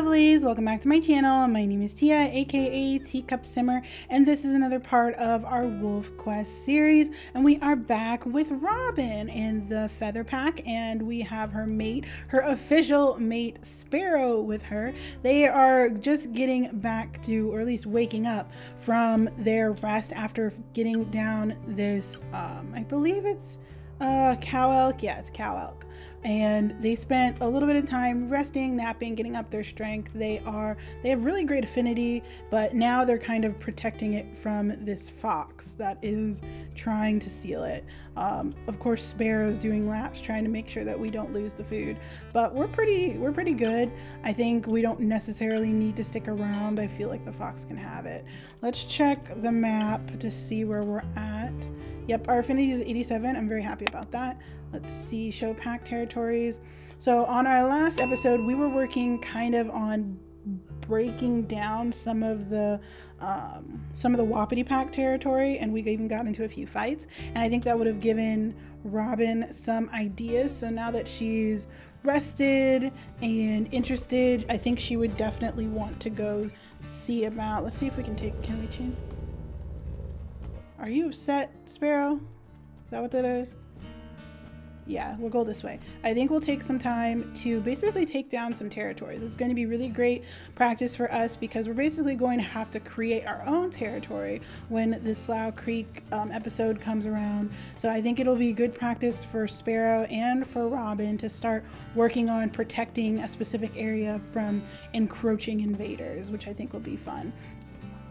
lovelies, welcome back to my channel. My name is Tia, aka Teacup Simmer, and this is another part of our Wolf Quest series. And we are back with Robin in the Feather Pack, and we have her mate, her official mate Sparrow with her. They are just getting back to, or at least waking up from their rest after getting down this, um, I believe it's uh, cow elk. Yeah, it's cow elk and they spent a little bit of time resting, napping, getting up their strength. They are they have really great affinity, but now they're kind of protecting it from this fox that is trying to steal it. Um, of course, Sparrow's doing laps, trying to make sure that we don't lose the food. But we're pretty we're pretty good. I think we don't necessarily need to stick around. I feel like the fox can have it. Let's check the map to see where we're at. Yep, our affinity is 87. I'm very happy about that. Let's see, show pack territories. So on our last episode, we were working kind of on breaking down some of the um, some of the Wapiti Pack territory, and we even got into a few fights. And I think that would have given Robin some ideas. So now that she's rested and interested, I think she would definitely want to go see about. Let's see if we can take. Can we change? Are you upset, Sparrow? Is that what that is? Yeah, we'll go this way. I think we'll take some time to basically take down some territories. It's going to be really great practice for us because we're basically going to have to create our own territory when the Slough Creek um, episode comes around. So I think it'll be good practice for Sparrow and for Robin to start working on protecting a specific area from encroaching invaders, which I think will be fun.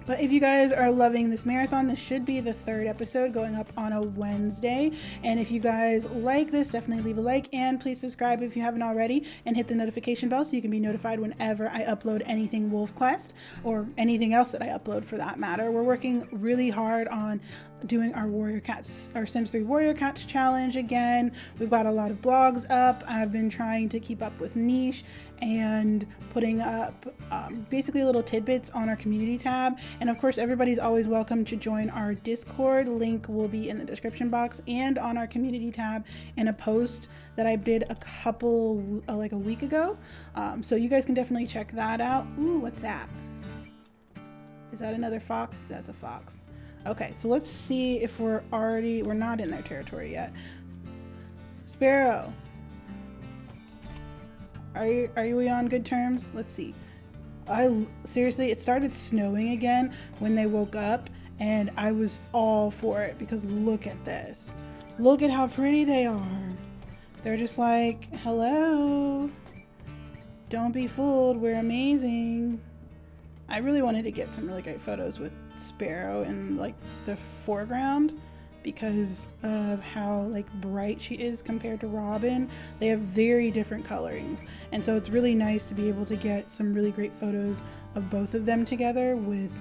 But if you guys are loving this marathon, this should be the third episode going up on a Wednesday. And if you guys like this, definitely leave a like and please subscribe if you haven't already and hit the notification bell so you can be notified whenever I upload anything Wolf Quest or anything else that I upload for that matter. We're working really hard on doing our Warrior Cats, our Sims 3 Warrior Cats challenge again. We've got a lot of blogs up. I've been trying to keep up with niche and putting up um, basically little tidbits on our community tab. And of course, everybody's always welcome to join our Discord. Link will be in the description box and on our community tab in a post that I did a couple, uh, like a week ago. Um, so you guys can definitely check that out. Ooh, what's that? Is that another fox? That's a fox. Okay, so let's see if we're already, we're not in their territory yet. Sparrow. Are you, are you on good terms? Let's see. I seriously, it started snowing again when they woke up and I was all for it because look at this. Look at how pretty they are. They're just like, hello. Don't be fooled. We're amazing. I really wanted to get some really great photos with Sparrow in like the foreground because of how like bright she is compared to Robin. They have very different colorings. And so it's really nice to be able to get some really great photos of both of them together with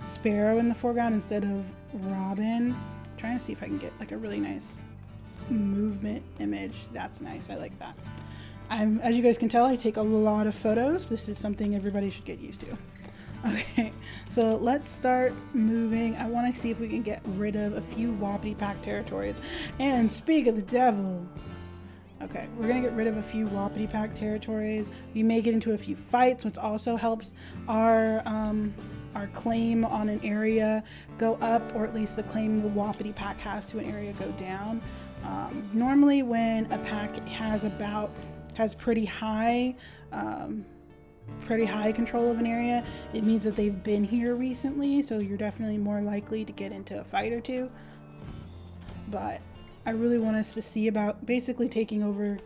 Sparrow in the foreground instead of Robin. I'm trying to see if I can get like a really nice movement image. That's nice. I like that. I'm, as you guys can tell, I take a lot of photos. This is something everybody should get used to. Okay, so let's start moving. I want to see if we can get rid of a few Wapiti Pack territories. And speak of the devil. Okay, we're gonna get rid of a few Wapiti Pack territories. We may get into a few fights, which also helps our um, our claim on an area go up, or at least the claim the Wapiti Pack has to an area go down. Um, normally, when a pack has about has pretty high um, pretty high control of an area, it means that they've been here recently, so you're definitely more likely to get into a fight or two. But I really want us to see about basically taking over,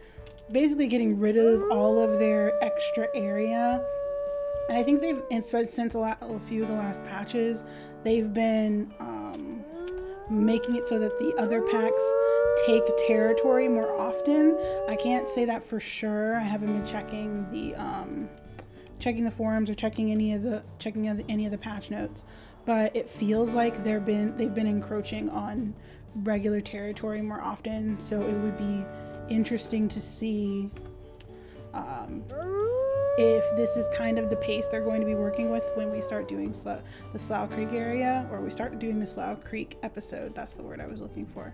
basically getting rid of all of their extra area. And I think they've, since a, lot, a few of the last patches, they've been um, making it so that the other packs take territory more often. I can't say that for sure. I haven't been checking the um, checking the forums or checking any of the checking any of the patch notes, but it feels like they've been they've been encroaching on regular territory more often. So it would be interesting to see um, if this is kind of the pace they're going to be working with when we start doing the Slough Creek area, or we start doing the Slough Creek episode. That's the word I was looking for.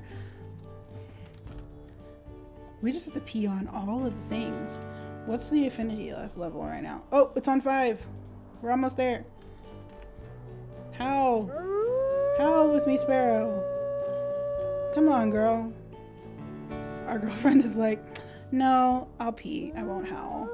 We just have to pee on all of the things. What's the affinity level right now? Oh, it's on five. We're almost there. How? How with me, Sparrow? Come on, girl. Our girlfriend is like, no, I'll pee. I won't howl.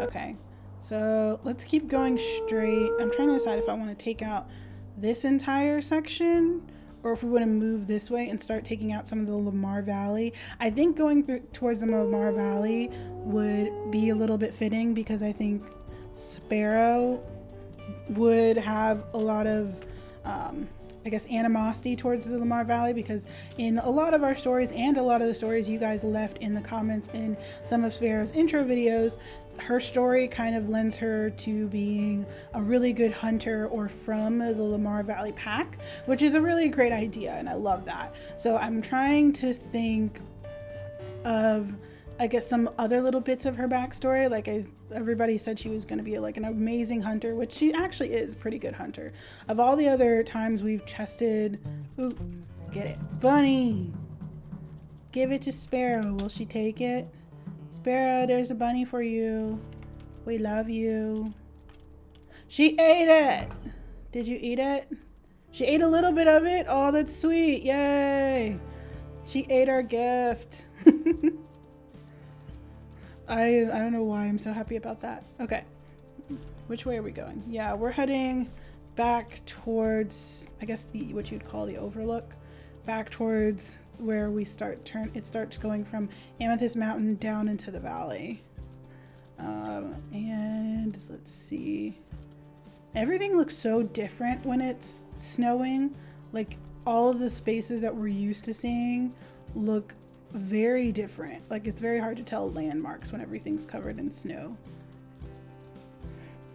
Okay, so let's keep going straight. I'm trying to decide if I want to take out this entire section or if we want to move this way and start taking out some of the Lamar Valley. I think going through towards the Lamar Valley would be a little bit fitting because I think Sparrow would have a lot of um, I guess, animosity towards the Lamar Valley because in a lot of our stories and a lot of the stories you guys left in the comments in some of Sparrow's intro videos, her story kind of lends her to being a really good hunter or from the Lamar Valley pack, which is a really great idea and I love that. So I'm trying to think of I guess some other little bits of her backstory. Like I, everybody said she was going to be like an amazing hunter, which she actually is pretty good hunter. Of all the other times we've chested, ooh, get it, bunny. Give it to Sparrow. Will she take it? Sparrow, there's a bunny for you. We love you. She ate it. Did you eat it? She ate a little bit of it. Oh, that's sweet. Yay. She ate our gift. I I don't know why I'm so happy about that. Okay. Which way are we going? Yeah, we're heading back towards I guess the what you'd call the overlook. Back towards where we start turn it starts going from Amethyst Mountain down into the valley. Um, and let's see. Everything looks so different when it's snowing. Like all of the spaces that we're used to seeing look very different. Like it's very hard to tell landmarks when everything's covered in snow.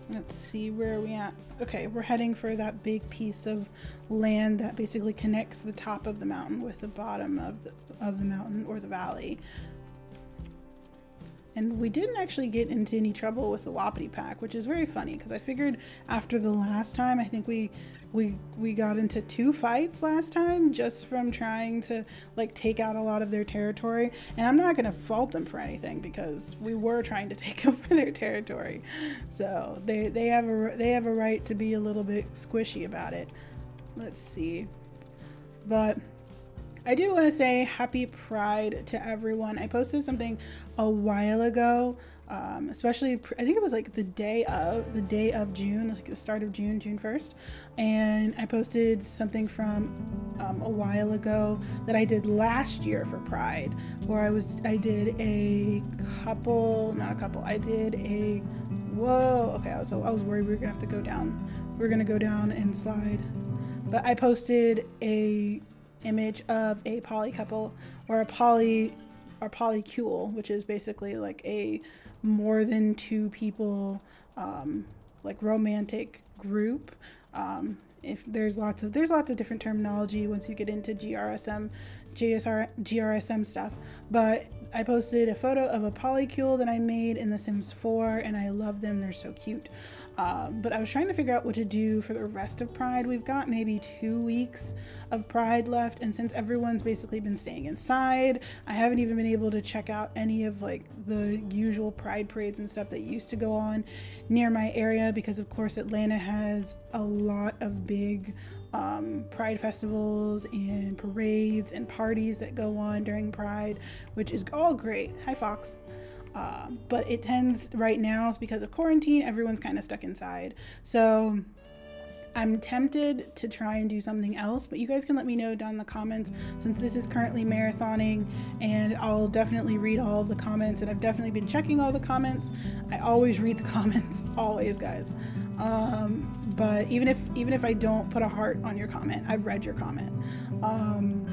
Let's see where we at. Okay, we're heading for that big piece of land that basically connects the top of the mountain with the bottom of the, of the mountain or the valley. And we didn't actually get into any trouble with the Wapiti pack, which is very funny because I figured after the last time, I think we we we got into two fights last time just from trying to like take out a lot of their territory. And I'm not gonna fault them for anything because we were trying to take over their territory. So they they have a they have a right to be a little bit squishy about it. Let's see, but I do want to say happy pride to everyone. I posted something a while ago, um, especially I think it was like the day of the day of June, like the start of June, June 1st. And I posted something from um, a while ago that I did last year for Pride, where I was I did a couple, not a couple, I did a whoa. Okay, so I was worried we were gonna have to go down. We are gonna go down and slide, but I posted a image of a poly couple or a poly or polycule, which is basically like a more than two people um, like romantic group. Um, if there's lots of there's lots of different terminology once you get into GRSM, GSR, GRSM stuff. But I posted a photo of a polycule that I made in The Sims 4, and I love them. They're so cute. Um, but I was trying to figure out what to do for the rest of Pride. We've got maybe two weeks of Pride left, and since everyone's basically been staying inside, I haven't even been able to check out any of like the usual Pride parades and stuff that used to go on near my area because, of course, Atlanta has a lot of big um, pride festivals and parades and parties that go on during Pride, which is all great. Hi, Fox. Uh, but it tends right now because of quarantine, everyone's kind of stuck inside. So I'm tempted to try and do something else, but you guys can let me know down in the comments since this is currently marathoning and I'll definitely read all of the comments and I've definitely been checking all the comments. I always read the comments, always guys. Um, but even if even if I don't put a heart on your comment, I've read your comment. Um,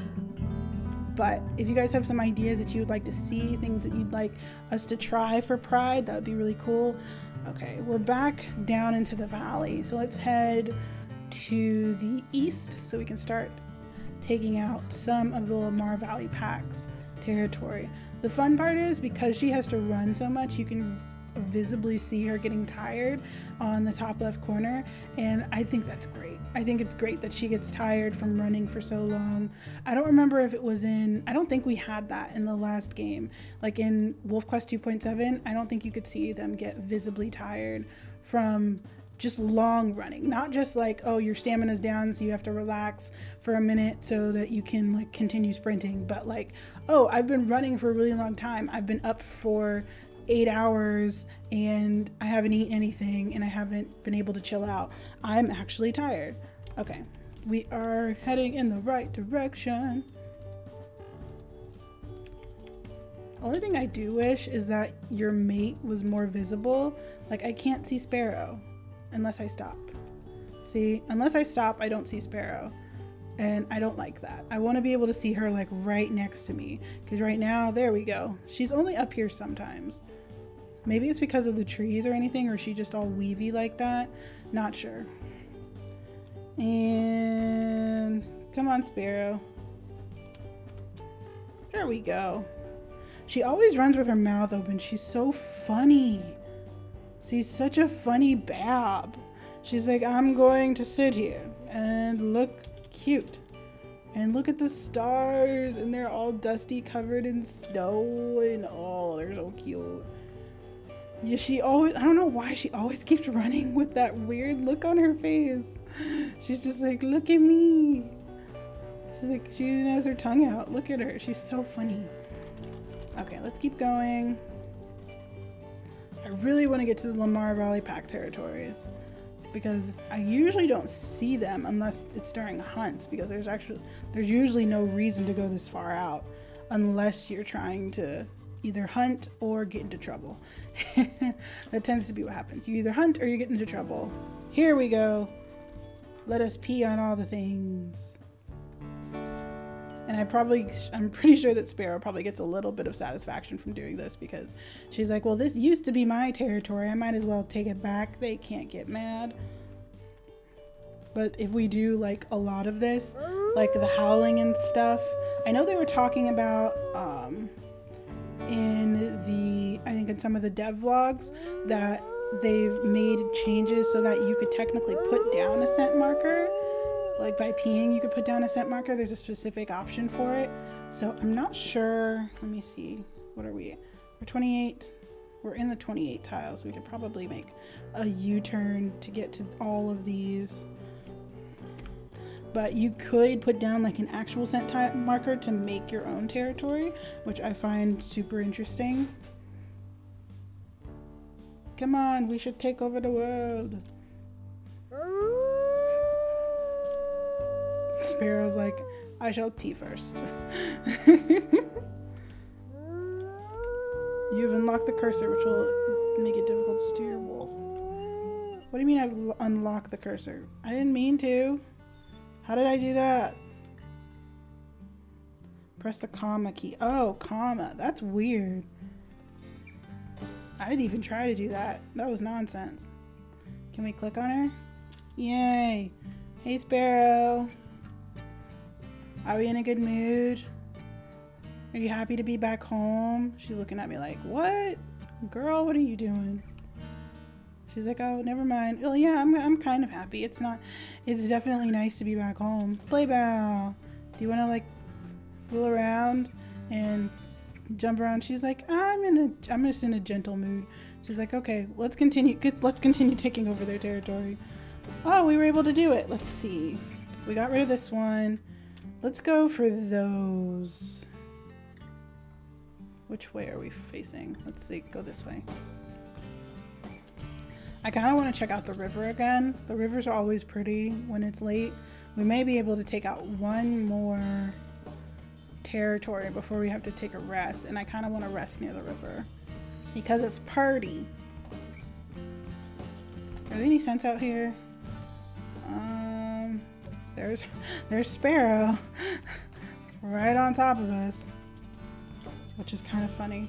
but if you guys have some ideas that you would like to see, things that you'd like us to try for Pride, that would be really cool. Okay, we're back down into the valley. So let's head to the east so we can start taking out some of the Lamar Valley Pack's territory. The fun part is because she has to run so much, you can visibly see her getting tired on the top left corner. And I think that's great. I think it's great that she gets tired from running for so long. I don't remember if it was in, I don't think we had that in the last game. Like in Wolf Quest 2.7, I don't think you could see them get visibly tired from just long running not just like oh your stamina's down so you have to relax for a minute so that you can like continue sprinting but like oh i've been running for a really long time i've been up for eight hours and i haven't eaten anything and i haven't been able to chill out i'm actually tired okay we are heading in the right direction only thing i do wish is that your mate was more visible like i can't see sparrow unless I stop. See, unless I stop, I don't see Sparrow. And I don't like that. I want to be able to see her like right next to me. Because right now, there we go. She's only up here sometimes. Maybe it's because of the trees or anything, or she just all weavy like that. Not sure. And come on, Sparrow. There we go. She always runs with her mouth open. She's so funny. She's such a funny bab. She's like, I'm going to sit here and look cute. And look at the stars, and they're all dusty, covered in snow, and oh, they're so cute. Yeah, she always, I don't know why she always keeps running with that weird look on her face. She's just like, look at me. She's like, she has her tongue out. Look at her. She's so funny. Okay, let's keep going. I really want to get to the Lamar Valley Pack territories because I usually don't see them unless it's during hunts because there's actually there's usually no reason to go this far out unless you're trying to either hunt or get into trouble. that tends to be what happens. You either hunt or you get into trouble. Here we go. Let us pee on all the things. And I probably, I'm pretty sure that Sparrow probably gets a little bit of satisfaction from doing this because she's like, well, this used to be my territory. I might as well take it back. They can't get mad. But if we do like a lot of this, like the howling and stuff, I know they were talking about um, in the, I think in some of the dev vlogs that they've made changes so that you could technically put down a scent marker like by peeing you could put down a scent marker. There's a specific option for it. So i'm not sure. Let me see. What are we? We're 28 we're in the 28 tiles. We could probably make a u-turn to get to all of these. But you could put down like an actual scent marker to make your own territory which i find super interesting. Come on we should take over the world Sparrow's like, I shall pee first. You've unlocked the cursor, which will make it difficult to steer your wolf. What do you mean I've unlocked the cursor? I didn't mean to. How did I do that? Press the comma key. Oh, comma. That's weird. I didn't even try to do that. That was nonsense. Can we click on her? Yay. Hey, Sparrow. Are we in a good mood? Are you happy to be back home? She's looking at me like, what? Girl, what are you doing? She's like, oh, never mind. Well, yeah, I'm, I'm kind of happy. It's not, it's definitely nice to be back home. Play bow. Do you want to like fool around and jump around? She's like, I'm in a, I'm just in a gentle mood. She's like, okay, let's continue, let's continue taking over their territory. Oh, we were able to do it. Let's see. We got rid of this one. Let's go for those. Which way are we facing? Let's see, go this way. I kind of want to check out the river again. The rivers are always pretty when it's late. We may be able to take out one more territory before we have to take a rest. And I kind of want to rest near the river because it's party. Are there any scents out here? There's, there's Sparrow right on top of us, which is kind of funny.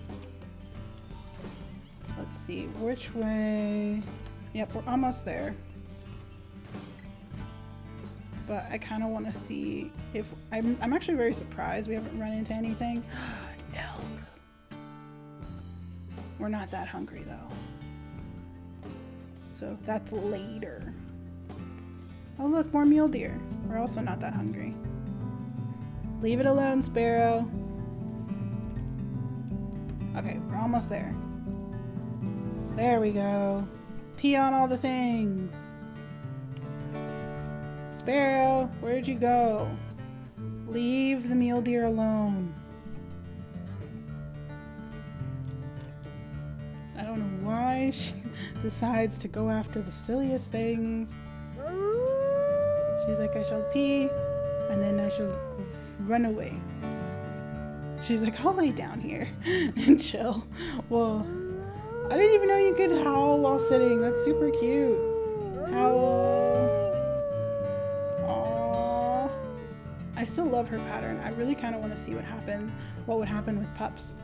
Let's see, which way? Yep, we're almost there. But I kind of want to see if I'm, I'm actually very surprised we haven't run into anything. Elk. We're not that hungry though. So that's later. Oh look, more mule deer. We're also not that hungry. Leave it alone, Sparrow. Okay, we're almost there. There we go. Pee on all the things. Sparrow, where'd you go? Leave the mule deer alone. I don't know why she decides to go after the silliest things. She's like, I shall pee, and then I shall run away. She's like, I'll lay down here and chill. Well, I didn't even know you could howl while sitting. That's super cute. Howl. I still love her pattern. I really kind of want to see what happens, what would happen with pups.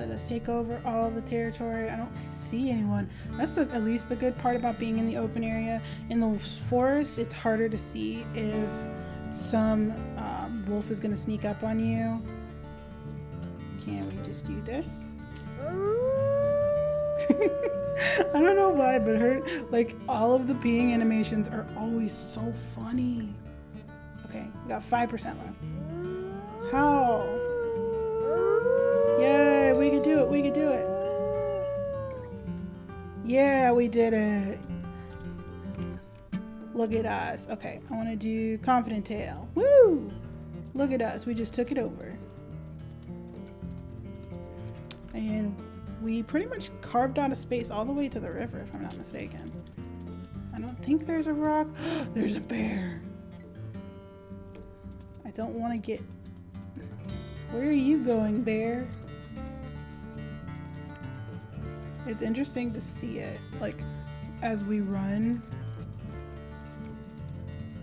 Let us take over all the territory. I don't see anyone. That's the, at least the good part about being in the open area. In the forest, it's harder to see if some um, wolf is going to sneak up on you. Can we just do this? I don't know why, but her, like, all of the peeing animations are always so funny. Okay, we got 5% left. How? Yeah, we did it. Look at us. Okay, I want to do confident tail. Woo! Look at us. We just took it over. And we pretty much carved out a space all the way to the river, if I'm not mistaken. I don't think there's a rock. there's a bear. I don't want to get... Where are you going, bear? It's interesting to see it, like, as we run.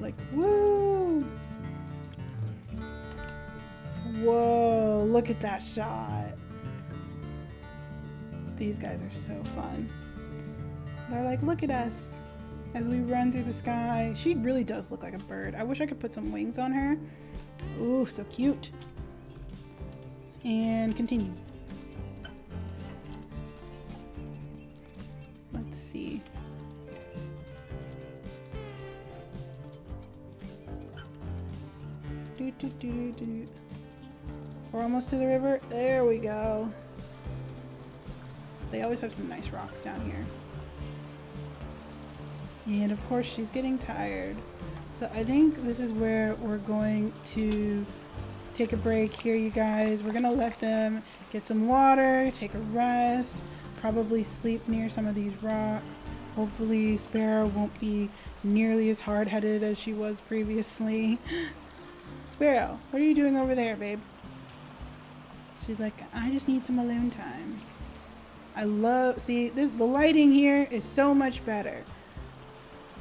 Like, woo! Whoa, look at that shot. These guys are so fun. They're like, look at us as we run through the sky. She really does look like a bird. I wish I could put some wings on her. Ooh, so cute. And continue. See. Do, do, do, do. We're almost to the river. There we go. They always have some nice rocks down here. And of course she's getting tired. So I think this is where we're going to take a break here, you guys. We're gonna let them get some water, take a rest, probably sleep near some of these rocks. Hopefully Sparrow won't be nearly as hard-headed as she was previously. Sparrow, what are you doing over there, babe? She's like, I just need some alone time. I love, see, this, the lighting here is so much better.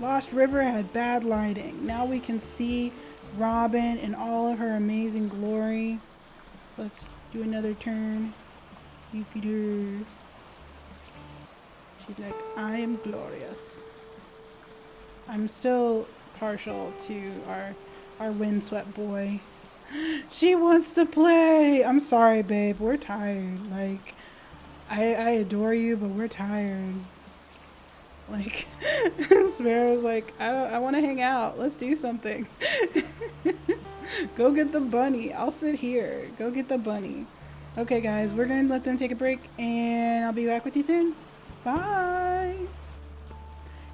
Lost River had bad lighting. Now we can see Robin in all of her amazing glory. Let's do another turn. You could do. She's like, I am glorious. I'm still partial to our our windswept boy. She wants to play. I'm sorry, babe. We're tired. Like, I I adore you, but we're tired. Like, Sparrow's like, I don't, I want to hang out. Let's do something. Go get the bunny. I'll sit here. Go get the bunny. Okay, guys, we're gonna let them take a break, and I'll be back with you soon. Bye.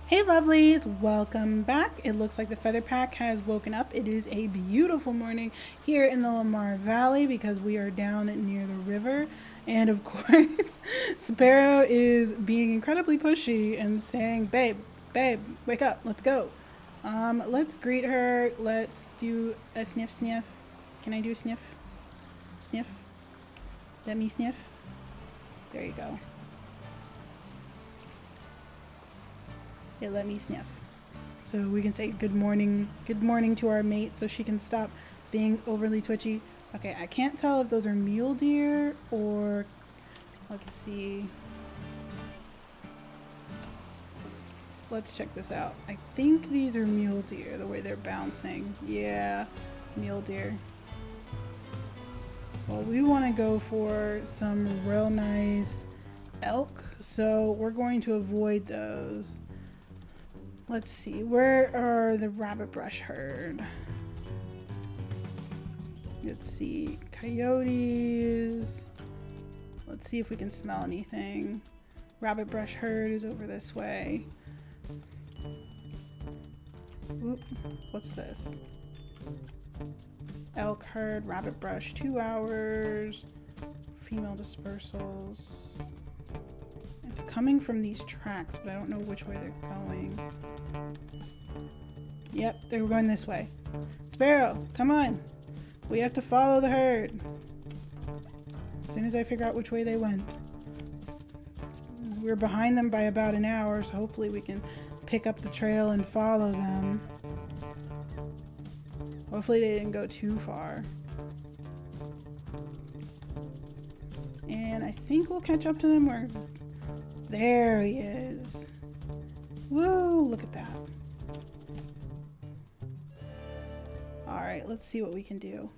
Hey lovelies, welcome back. It looks like the Feather Pack has woken up. It is a beautiful morning here in the Lamar Valley because we are down near the river. And of course, Sparrow is being incredibly pushy and saying, babe, babe, wake up, let's go. Um, let's greet her. Let's do a sniff sniff. Can I do a sniff? Sniff? Let me sniff. There you go. It let me sniff. So we can say good morning, good morning to our mate so she can stop being overly twitchy. Okay, I can't tell if those are mule deer or let's see. Let's check this out. I think these are mule deer, the way they're bouncing. Yeah, mule deer. Well, we want to go for some real nice elk, so we're going to avoid those. Let's see, where are the rabbit brush herd? Let's see, coyotes. Let's see if we can smell anything. Rabbit brush herd is over this way. Oop, what's this? Elk herd, rabbit brush, two hours. Female dispersals. Coming from these tracks, but I don't know which way they're going. Yep, they're going this way. Sparrow, come on. We have to follow the herd. As soon as I figure out which way they went. We're behind them by about an hour, so hopefully we can pick up the trail and follow them. Hopefully they didn't go too far. And I think we'll catch up to them where... There he is. Whoa, look at that. Alright, let's see what we can do.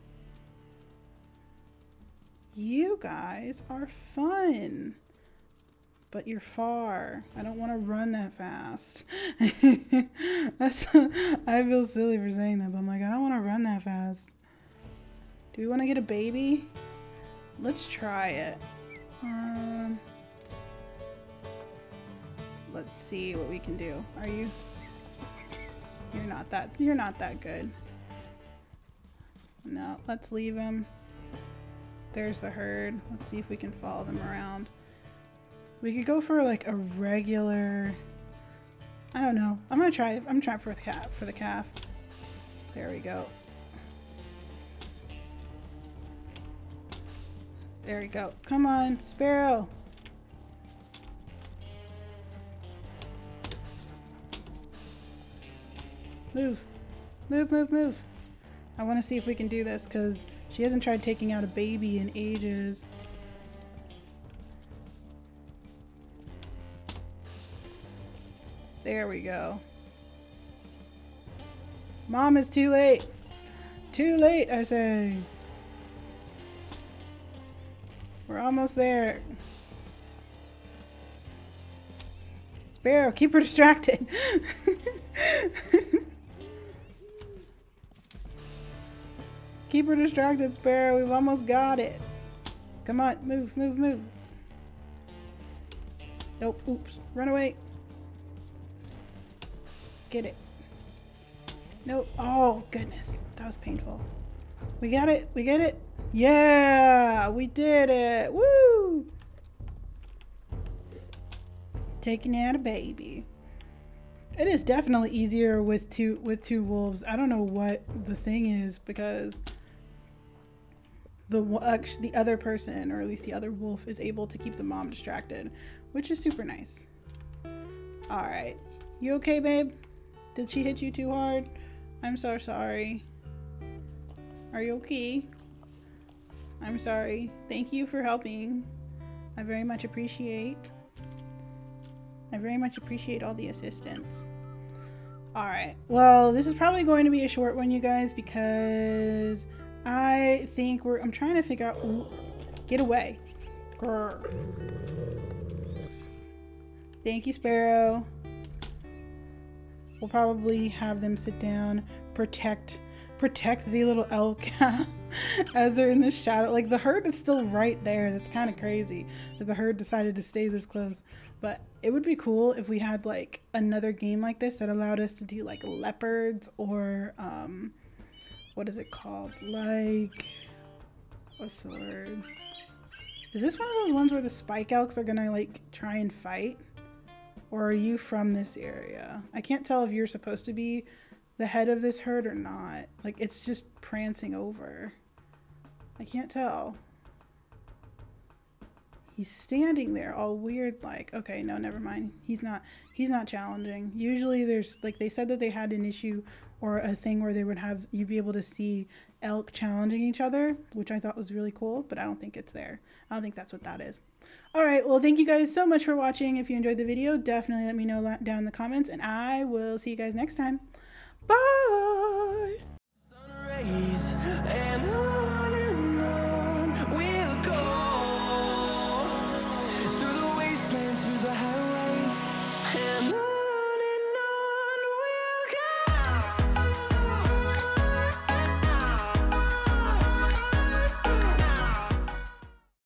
You guys are fun but you're far. I don't want to run that fast. That's I feel silly for saying that, but I'm like, I don't want to run that fast. Do we want to get a baby? Let's try it. Um, let's see what we can do. Are you? You're not that. You're not that good. No, let's leave him. There's the herd. Let's see if we can follow them around. We could go for like a regular. I don't know. I'm gonna try. I'm gonna try for the calf. For the calf. There we go. There we go. Come on, Sparrow. Move. Move, move, move. I want to see if we can do this because she hasn't tried taking out a baby in ages. There we go. Mom is too late. Too late, I say. We're almost there. Sparrow, keep her distracted. keep her distracted, Sparrow. We've almost got it. Come on, move, move, move. Nope, oops. Run away. Get it. Nope. Oh, goodness. That was painful. We got it. We get it. Yeah, we did it. Woo! Taking out a baby. It is definitely easier with two with two wolves. I don't know what the thing is because the the other person or at least the other wolf is able to keep the mom distracted, which is super nice. All right. You okay, babe? Did she hit you too hard? I'm so sorry. Are you okay? I'm sorry. Thank you for helping. I very much appreciate. I very much appreciate all the assistance. Alright, well, this is probably going to be a short one, you guys, because I think we're, I'm trying to figure out, ooh, get away. Grr. Thank you, Sparrow. We'll probably have them sit down, protect protect the little elk as they're in the shadow. Like the herd is still right there. That's kind of crazy that the herd decided to stay this close. But it would be cool if we had like another game like this that allowed us to do like leopards or um what is it called? Like what's the word? Is this one of those ones where the spike elks are gonna like try and fight? Or are you from this area? I can't tell if you're supposed to be the head of this herd or not. Like, it's just prancing over. I can't tell. He's standing there all weird like, okay, no, never mind. He's not he's not challenging. Usually there's like they said that they had an issue or a thing where they would have you'd be able to see elk challenging each other, which I thought was really cool, but I don't think it's there. I don't think that's what that is. All right, well, thank you guys so much for watching. If you enjoyed the video, definitely let me know down in the comments, and I will see you guys next time. Bye!